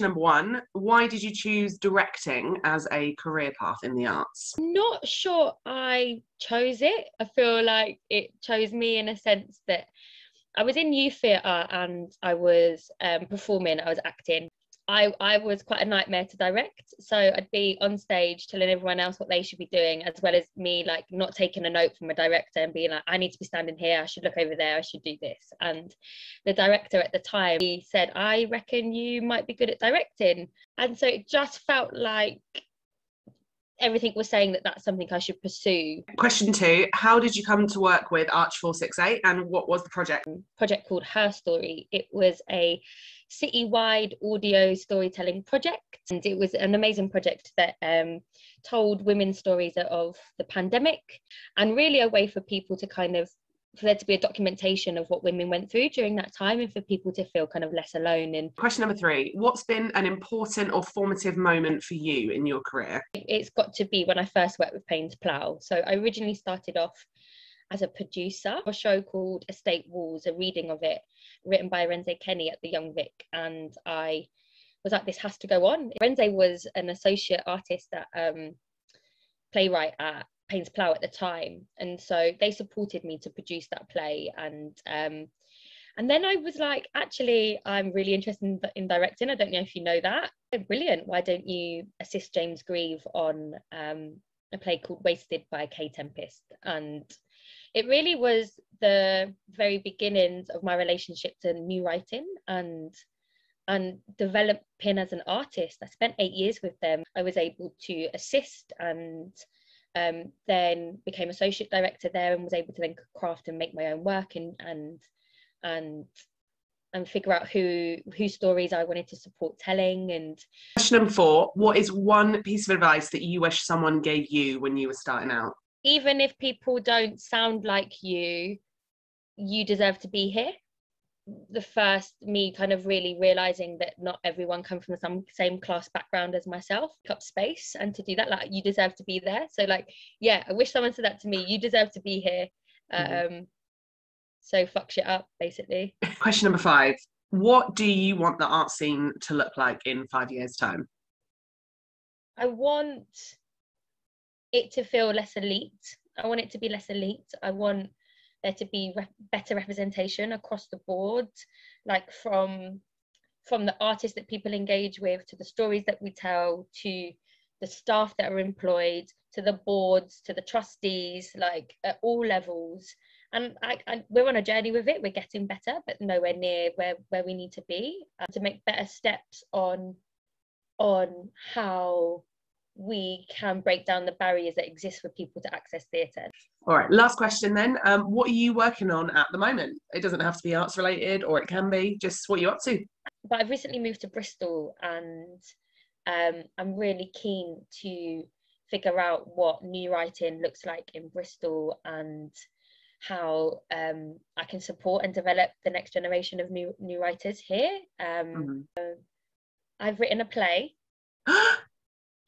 number one Why did you choose directing as a career path in the arts? Not sure I chose it. I feel like it chose me in a sense that I was in youth theatre and I was um, performing, I was acting. I, I was quite a nightmare to direct. So I'd be on stage telling everyone else what they should be doing, as well as me like not taking a note from a director and being like, I need to be standing here, I should look over there, I should do this. And the director at the time, he said, I reckon you might be good at directing. And so it just felt like everything was saying that that's something I should pursue. Question two How did you come to work with Arch 468 and what was the project? Project called Her Story. It was a citywide audio storytelling project. And it was an amazing project that um, told women's stories of the pandemic and really a way for people to kind of for there to be a documentation of what women went through during that time and for people to feel kind of less alone and question number three what's been an important or formative moment for you in your career? It's got to be when i first worked with Paines Plough. So i originally started off as a producer a show called estate walls a reading of it written by Arinze Kene at the Young Vic, and I was like, this has to go on. Arinze was an associate artist at um, playwright at Paines Plough at the time, and so they supported me to produce that play, and um, and then I was like, actually, I'm really interested in, in, directing. I don't know if you know that. Brilliant. Why don't you assist James Grieve on um, a play called Wasted by Kae Tempest? And it really was the very beginnings of my relationship to new writing and and developing as an artist. I spent eight years with them. I was able to assist and um, then became associate director there and was able to then craft and make my own work and and and and figure out who whose stories I wanted to support telling and question number four what is one piece of advice that you wish someone gave you when you were starting out even if people don't sound like you, you deserve to be here. The first me kind of really realizing that not everyone comes from the same class background as myself, up space, and to do that, like you deserve to be there. So, like, yeah, I wish someone said that to me. You deserve to be here. Mm-hmm. Um, so fuck shit up, basically. Question number five: What do you want the art scene to look like in five years' time? I want it to feel less elite. I want it to be less elite. I want there to be re- better representation across the board, like from from the artists that people engage with to the stories that we tell to the staff that are employed to the boards to the trustees like at all levels. And I, I, we're on a journey with it. We're getting better but nowhere near where where we need to be uh, to make better steps on on how we can break down the barriers that exist for people to access theatre. All right, last question then. Um, what are you working on at the moment? It doesn't have to be arts related or it can be, just what you're up to. But I've recently moved to Bristol and um, I'm really keen to figure out what new writing looks like in Bristol and how um, I can support and develop the next generation of new new writers here. Um, mm-hmm. I've written a play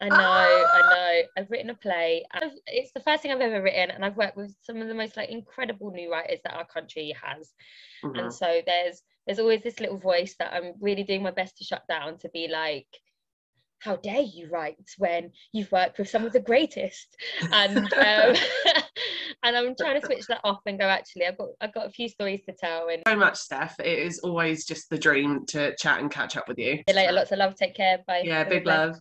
I know, I know. I've written a play. It's the first thing I've ever written, and I've worked with some of the most like incredible new writers that our country has. Mm-hmm. And so there's there's always this little voice that I'm really doing my best to shut down to be like, how dare you write when you've worked with some of the greatest? And um, and I'm trying to switch that off and go. Actually, I've got I've got a few stories to tell. And so much, Stef. It is always just the dream to chat and catch up with you. See you later. Lots of love. Take care. Bye. Yeah, big love.